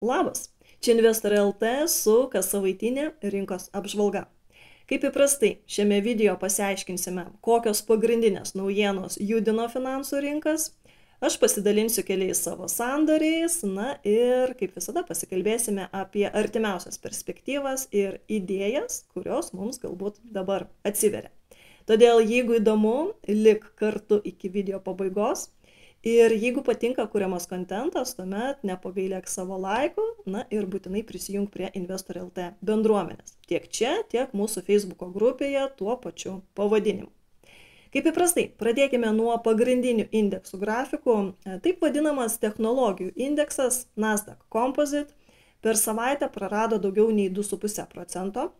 Labas, čia Investor LT su kas savaitinė rinkos apžvalga. Kaip įprastai, šiame video pasiaiškinsime, kokios pagrindinės naujienos judino finansų rinkas. Aš pasidalinsiu keliais savo sandoriais, na ir kaip visada pasikalbėsime apie artimiausias perspektyvas ir idėjas, kurios mums galbūt dabar atsiveria. Todėl, jeigu įdomu, lik kartu iki video pabaigos Ir jeigu patinka kuriamas kontentas, tuomet nepagailėk savo laikų, na ir būtinai prisijung prie Investor LT bendruomenės. Tiek čia, tiek mūsų Facebook grupėje tuo pačiu pavadinimu. Kaip įprastai, pradėkime nuo pagrindinių indeksų grafikų. Taip vadinamas technologijų indeksas Nasdaq Composite per savaitę prarado daugiau nei 2,5 procento,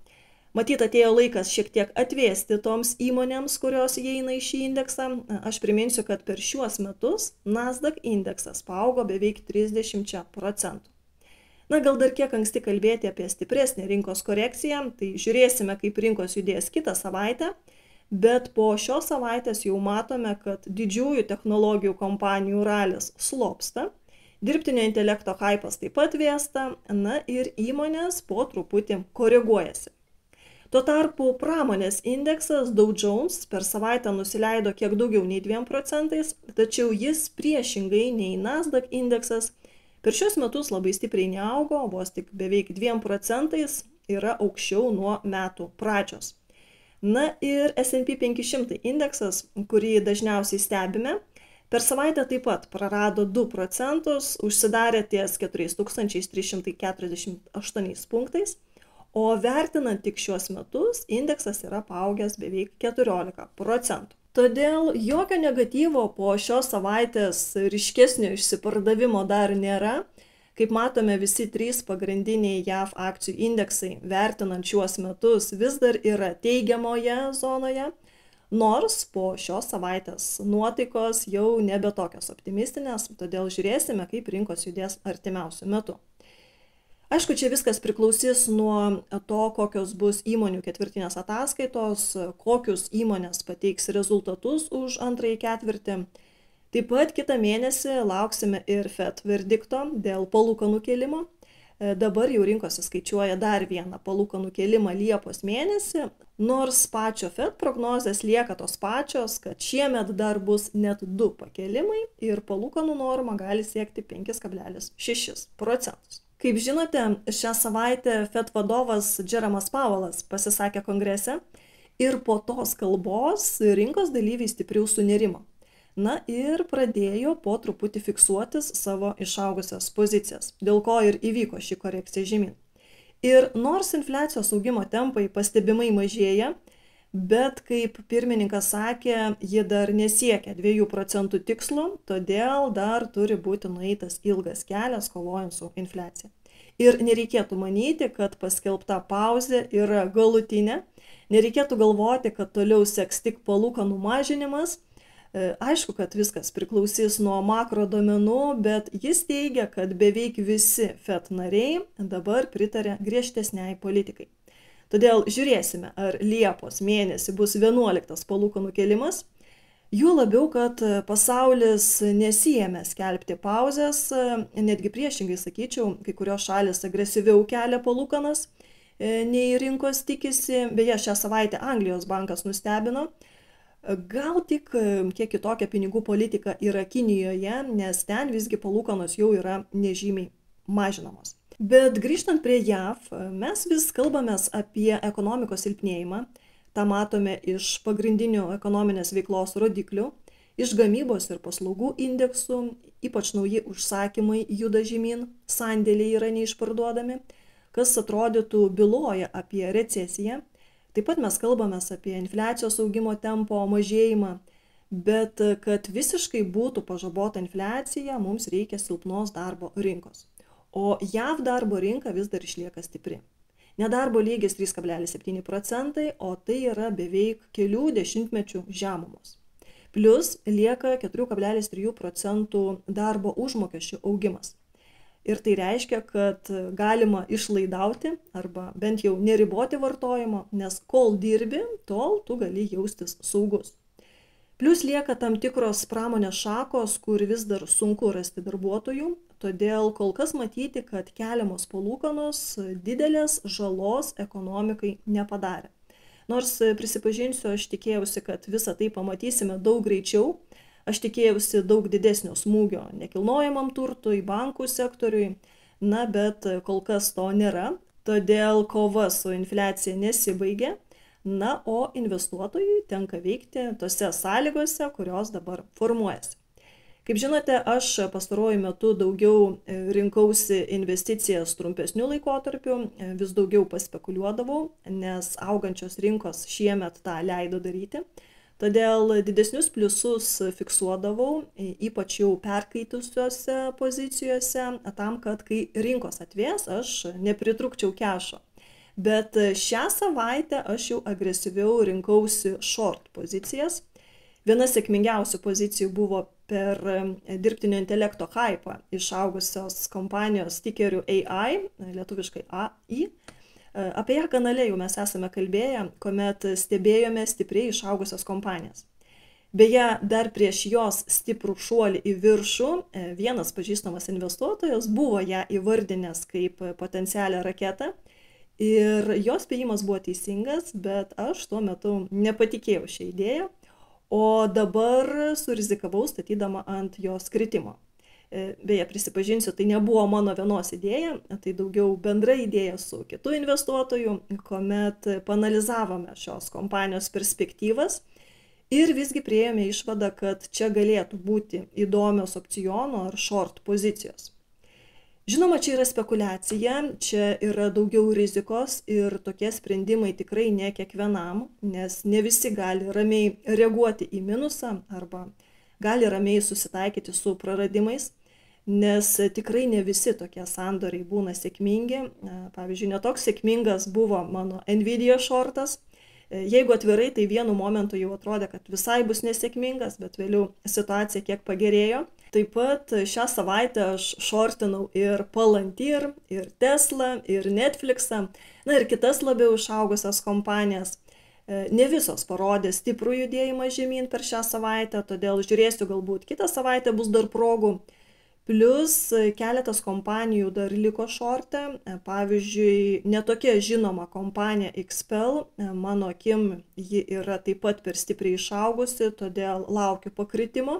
Matyt, atėjo laikas šiek tiek atvėsti toms įmonėms, kurios įeina į šį indeksą. Aš priminsiu, kad per šiuos metus Nasdaq indeksas paaugo beveik 30 procentų. Na, gal dar kiek anksti kalbėti apie stipresnį rinkos korekciją, tai žiūrėsime, kaip rinkos judės kitą savaitę, bet po šios savaitės jau matome, kad didžiųjų technologijų kompanijų ralis slopsta, dirbtinio intelekto hypas taip pat vėsta, na ir įmonės po truputį koreguojasi. Tuo tarpu pramonės indeksas Dow Jones per savaitę nusileido kiek daugiau nei 2 procentais, tačiau jis priešingai nei Nasdaq indeksas per šios metus labai stipriai neaugo, vos tik beveik 2 procentais yra aukščiau nuo metų pradžios. Na ir SP 500 indeksas, kurį dažniausiai stebime, per savaitę taip pat prarado 2 procentus, užsidarė ties 4348 punktais o vertinant tik šiuos metus indeksas yra paaugęs beveik 14 procentų. Todėl jokio negatyvo po šios savaitės ryškesnio išsipardavimo dar nėra. Kaip matome, visi trys pagrindiniai JAV akcijų indeksai vertinant šiuos metus vis dar yra teigiamoje zonoje, nors po šios savaitės nuotaikos jau nebe tokios optimistinės, todėl žiūrėsime, kaip rinkos judės artimiausių metų. Aišku, čia viskas priklausys nuo to, kokios bus įmonių ketvirtinės ataskaitos, kokius įmonės pateiks rezultatus už antrąjį ketvirtį. Taip pat kitą mėnesį lauksime ir FED verdikto dėl palūkanų kelimo. E, dabar jau rinkose skaičiuoja dar vieną palūkanų kelimą Liepos mėnesį, nors pačio FED prognozės lieka tos pačios, kad šiemet dar bus net du pakelimai ir palūkanų norma gali siekti 5,6 procentus. Kaip žinote, šią savaitę FED vadovas Džeramas Paulas pasisakė kongrese ir po tos kalbos rinkos dalyviai stipriau sunerimo. Na ir pradėjo po truputį fiksuotis savo išaugusias pozicijas, dėl ko ir įvyko ši korekcija žemyn. Ir nors infliacijos augimo tempai pastebimai mažėja, bet kaip pirmininkas sakė, ji dar nesiekia 2 procentų tikslo, todėl dar turi būti nueitas ilgas kelias kovojant su infliacija. Ir nereikėtų manyti, kad paskelbta pauzė yra galutinė, nereikėtų galvoti, kad toliau seks tik palūkanų mažinimas. E, aišku, kad viskas priklausys nuo makro domenų, bet jis teigia, kad beveik visi FED nariai dabar pritarė griežtesniai politikai. Todėl žiūrėsime, ar Liepos mėnesį bus 11 palūkanų kelimas. Juo labiau, kad pasaulis nesijėmė skelbti pauzės, netgi priešingai sakyčiau, kai kurios šalis agresyviau kelia palūkanas e, nei rinkos tikisi. Beje, šią savaitę Anglijos bankas nustebino, gal tik e, kiek kitokia pinigų politika yra Kinijoje, nes ten visgi palūkanos jau yra nežymiai mažinamos. Bet grįžtant prie JAV, mes vis kalbamės apie ekonomikos silpnėjimą. Ta matome iš pagrindinių ekonominės veiklos rodiklių, iš gamybos ir paslaugų indeksų, ypač nauji užsakymai juda žemyn, sandėliai yra neišparduodami, kas atrodytų byloja apie recesiją. Taip pat mes kalbamės apie infliacijos augimo tempo mažėjimą, bet kad visiškai būtų pažabota infliacija, mums reikia silpnos darbo rinkos o jav darbo rinka vis dar išlieka stipri nedarbo lygis 3,7 procentai, o tai yra beveik kelių dešimtmečių žemumos. Plus lieka 4,3 procentų darbo užmokesčių augimas. Ir tai reiškia, kad galima išlaidauti arba bent jau neriboti vartojimo, nes kol dirbi, tol tu gali jaustis saugus. Plus lieka tam tikros pramonės šakos, kur vis dar sunku rasti darbuotojų, todėl kol kas matyti, kad keliamos palūkanos didelės žalos ekonomikai nepadarė. Nors prisipažinsiu, aš tikėjausi, kad visą tai pamatysime daug greičiau, aš tikėjausi daug didesnio smūgio nekilnojamam turtui, bankų sektoriui, na bet kol kas to nėra, todėl kova su infliacija nesibaigė, na o investuotojui tenka veikti tose sąlygose, kurios dabar formuojasi. Kaip žinote, aš pastaruoju metu daugiau e, rinkausi investicijas trumpesnių laikotarpių, e, vis daugiau paspekuliuodavau, nes augančios rinkos šiemet tą leido daryti. Todėl didesnius pliusus fiksuodavau, e, ypač jau perkaitusiuose pozicijose, tam, kad kai rinkos atvės, aš nepritrukčiau kešo. Bet šią savaitę aš jau agresyviau rinkausi short pozicijas. Viena sėkmingiausių pozicijų buvo per dirbtinio intelekto hypą išaugusios kompanijos tikerių AI, lietuviškai AI. E, apie ją kanale jau mes esame kalbėję, kuomet stebėjome stipriai išaugusias kompanijas. Beje, dar prieš jos stiprų šuolį į viršų, e, vienas pažįstamas investuotojas buvo ją įvardinęs kaip potencialią raketą ir jos spėjimas buvo teisingas, bet aš tuo metu nepatikėjau šią idėją o dabar surizikavau statydama ant jos kritimo. E, beje, prisipažinsiu, tai nebuvo mano vienos idėja, tai daugiau bendra idėja su kitu investuotoju, kuomet panalizavome šios kompanijos perspektyvas ir visgi prieėmė išvadą, kad čia galėtų būti įdomios opcionų ar short pozicijos. Žinoma, čia yra spekulacija, čia yra daugiau rizikos ir tokie sprendimai tikrai ne kiekvienam, nes ne visi gali ramiai reaguoti į minusą arba gali ramiai susitaikyti su praradimais, nes tikrai ne visi tokie sandoriai būna sėkmingi. Pavyzdžiui, netoks sėkmingas buvo mano Nvidia shortas, E, jeigu atvirai, tai vienu momentu jau atrodė, kad visai bus nesėkmingas, bet vėliau situacija kiek pagerėjo. Taip pat šią savaitę aš šortinau ir Palantir, ir Tesla, ir Netflixą, na ir kitas labiau išaugusias kompanijas. E, ne visos parodė stiprų judėjimą žemyn per šią savaitę, todėl žiūrėsiu galbūt kitą savaitę bus dar progų Plius keletas kompanijų dar liko šorte, pavyzdžiui, netokia žinoma kompanija XPEL, mano akim ji yra taip pat per stipriai išaugusi, todėl laukiu pakritimo.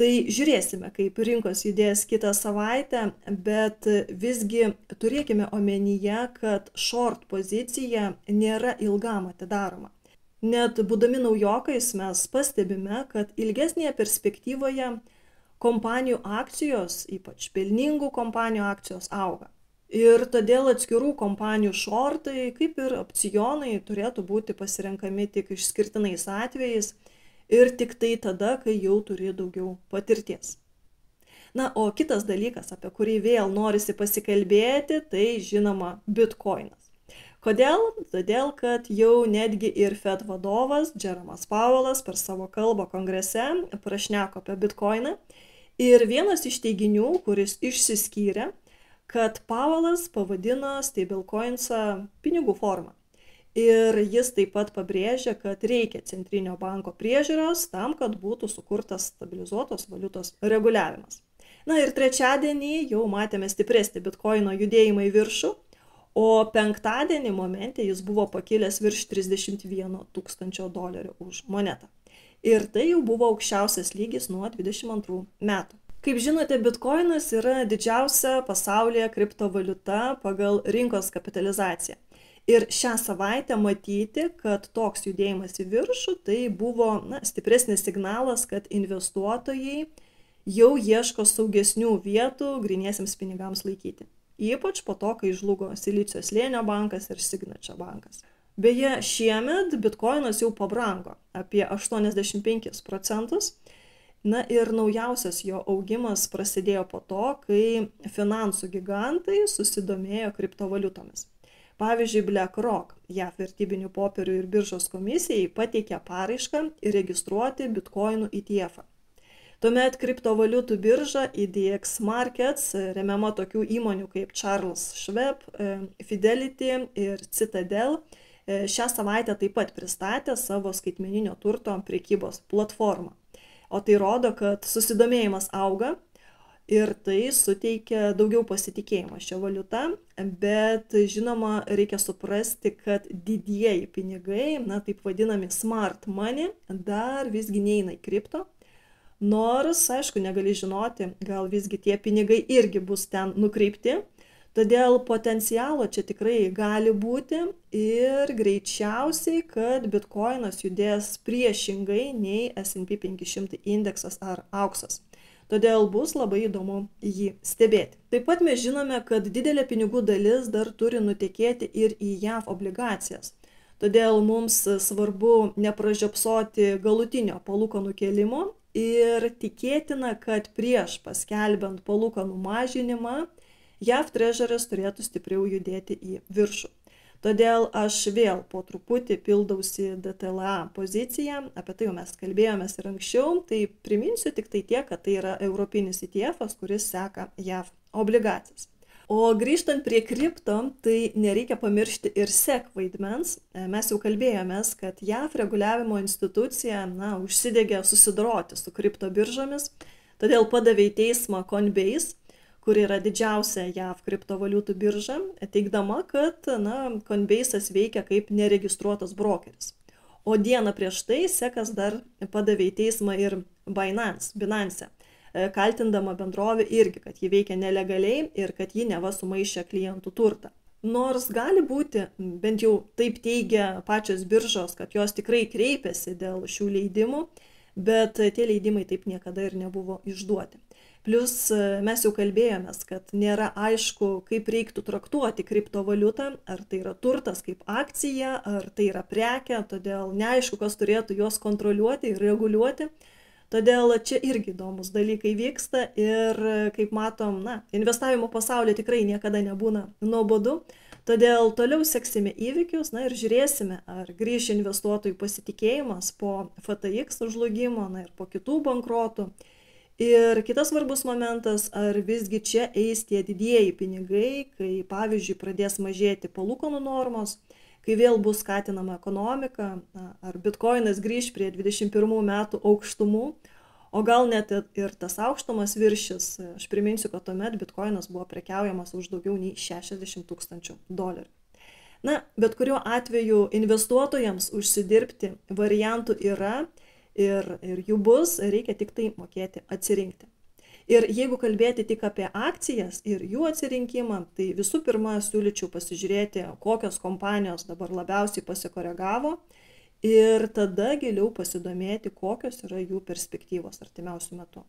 Tai žiūrėsime, kaip rinkos judės kitą savaitę, bet visgi turėkime omenyje, kad short pozicija nėra ilgam atidaroma. Net būdami naujokais mes pastebime, kad ilgesnėje perspektyvoje kompanijų akcijos, ypač pelningų kompanijų akcijos auga. Ir todėl atskirų kompanijų šortai, kaip ir opcionai, turėtų būti pasirenkami tik išskirtinais atvejais ir tik tai tada, kai jau turi daugiau patirties. Na, o kitas dalykas, apie kurį vėl norisi pasikalbėti, tai žinoma bitkoinas. Kodėl? Todėl, kad jau netgi ir Fed vadovas Jeromas Paulas per savo kalbą kongrese prašneko apie bitkoiną Ir vienas iš teiginių, kuris išsiskyrė, kad Pavelas pavadino stablecoinsą pinigų formą. Ir jis taip pat pabrėžia, kad reikia centrinio banko priežiūros tam, kad būtų sukurtas stabilizuotos valiutos reguliavimas. Na ir trečiadienį jau matėme stipresnį bitkoino judėjimą į viršų, o penktadienį momente jis buvo pakilęs virš 31 tūkstančio dolerių už monetą ir tai jau buvo aukščiausias lygis nuo 22 metų. Kaip žinote, bitkoinas yra didžiausia pasaulyje kriptovaliuta pagal rinkos kapitalizaciją. Ir šią savaitę matyti, kad toks judėjimas į viršų, tai buvo na, stipresnis signalas, kad investuotojai jau ieško saugesnių vietų griniesiems pinigams laikyti. Ypač po to, kai žlugo Silicijos lėnio bankas ir Signature bankas. Beje, šiemet bitkoinas jau pabrango apie 85 procentus. Na ir naujausias jo augimas prasidėjo po to, kai finansų gigantai susidomėjo kriptovaliutomis. Pavyzdžiui, BlackRock, JAF vertybinių popierių ir biržos komisijai pateikė paraišką įregistruoti bitkoinų ETF. -ą. Tuomet kriptovaliutų birža IDX Markets, remiama tokių įmonių kaip Charles Schwab, Fidelity ir Citadel, E, šią savaitę taip pat pristatė savo skaitmeninio turto prekybos platformą. O tai rodo, kad susidomėjimas auga ir tai suteikia daugiau pasitikėjimo šia valiuta, bet žinoma, reikia suprasti, kad didieji pinigai, na taip vadinami smart money, dar visgi neina į kripto. Nors, aišku, negali žinoti, gal visgi tie pinigai irgi bus ten nukreipti, Todėl potencialo čia tikrai gali būti ir greičiausiai, kad bitkoinas judės priešingai nei SP 500 indeksas ar auksas. Todėl bus labai įdomu jį stebėti. Taip pat mes žinome, kad didelė pinigų dalis dar turi nutekėti ir į JAV obligacijas. Todėl mums svarbu nepražiopsoti galutinio palūkanų kelimo ir tikėtina, kad prieš paskelbent palūkanų mažinimą JAV trežeris turėtų stipriau judėti į viršų. Todėl aš vėl po truputį pildausi DTLA poziciją, apie tai jau mes kalbėjomės ir anksčiau, tai priminsiu tik tai tiek, kad tai yra europinis ETF, kuris seka JAV obligacijas. O grįžtant prie kripto, tai nereikia pamiršti ir SEC vaidmens. Mes jau kalbėjomės, kad JAV reguliavimo institucija na, užsidegė susidoroti su kripto biržomis, todėl padavė į teismą Coinbase kuri yra didžiausia JAV kriptovaliutų birža, teikdama, kad na, Coinbase'as veikia kaip neregistruotas brokeris. O dieną prieš tai Sekas dar padavė į teismą ir Binance, Binance, kaltindama bendrovę irgi, kad ji veikia nelegaliai ir kad ji neva sumaišė klientų turtą. Nors gali būti, bent jau taip teigia pačios biržos, kad jos tikrai kreipėsi dėl šių leidimų, bet tie leidimai taip niekada ir nebuvo išduoti. Plus mes jau kalbėjomės, kad nėra aišku, kaip reiktų traktuoti kriptovaliutą, ar tai yra turtas kaip akcija, ar tai yra prekia, todėl neaišku, kas turėtų juos kontroliuoti ir reguliuoti. Todėl čia irgi įdomus dalykai vyksta ir kaip matom, na, investavimo pasaulyje tikrai niekada nebūna nuobodu. Todėl toliau seksime įvykius, na ir žiūrėsime, ar grįž investuotojų pasitikėjimas po FTX žlugimo, na ir po kitų bankrotų Ir kitas svarbus momentas, ar visgi čia eis tie didieji pinigai, kai pavyzdžiui pradės mažėti palūkanų normos, kai vėl bus skatinama ekonomika, ar bitkoinas grįž prie 21 metų aukštumų, o gal net ir tas aukštumas viršis. Aš priminsiu, kad tuomet bitkoinas buvo prekiaujamas už daugiau nei 60 tūkstančių dolerių. Na, bet kuriuo atveju investuotojams užsidirbti variantų yra ir, ir jų bus, reikia tik tai mokėti atsirinkti. Ir jeigu kalbėti tik apie akcijas ir jų atsirinkimą, tai visų pirma siūlyčiau pasižiūrėti, kokios kompanijos dabar labiausiai pasikoregavo ir tada giliau pasidomėti, kokios yra jų perspektyvos artimiausių metų.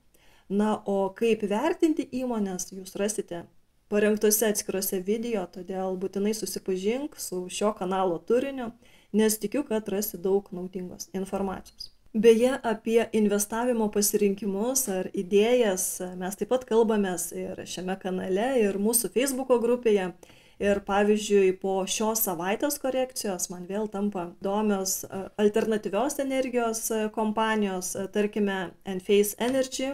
Na, o kaip vertinti įmonės, jūs rasite parengtose atskiruose video, todėl būtinai susipažink su šio kanalo turiniu, nes tikiu, kad rasi daug naudingos informacijos. Beje, apie investavimo pasirinkimus ar idėjas mes taip pat kalbamės ir šiame kanale, ir mūsų Facebook'o grupėje. Ir pavyzdžiui, po šios savaitės korekcijos man vėl tampa įdomios alternatyvios energijos kompanijos, tarkime, Enphase Energy.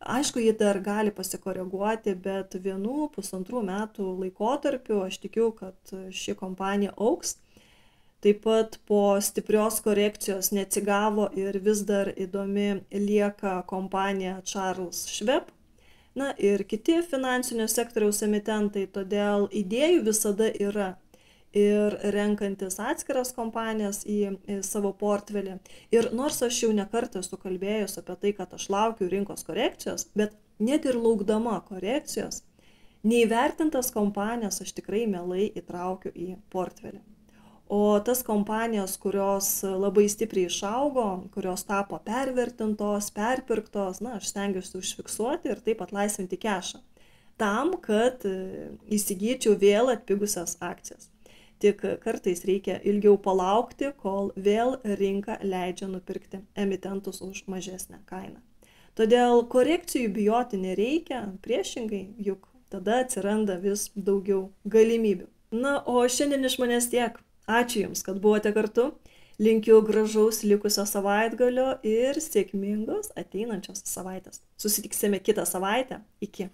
Aišku, ji dar gali pasikoreguoti, bet vienu pusantrų metų laikotarpiu aš tikiu, kad ši kompanija auks taip pat po stiprios korekcijos neatsigavo ir vis dar įdomi lieka kompanija Charles Schwab. Na ir kiti finansinio sektoriaus emitentai, todėl idėjų visada yra ir renkantis atskiras kompanijas į, į savo portfelį. Ir nors aš jau nekartą esu kalbėjus apie tai, kad aš laukiu rinkos korekcijos, bet net ir laukdama korekcijos, neįvertintas kompanijas aš tikrai mielai įtraukiu į portfelį o tas kompanijas kurios labai stipriai išaugo kurios tapo pervertintos perpirktos na aš stengiuosi užfiksuoti ir taip atlaisvinti kešą. Tam kad e, įsigyčiau vėl atpigusias akcijas. Tik kartais reikia ilgiau palaukti kol vėl rinka leidžia nupirkti emitentus už mažesnę kainą. Todėl korekcijų bijoti nereikia priešingai juk tada atsiranda vis daugiau galimybių. Na o šiandien iš manęs tiek Ačiū Jums, kad buvote kartu. Linkiu gražaus likusio savaitgalio ir sėkmingos ateinančios savaitės. Susitiksime kitą savaitę. Iki.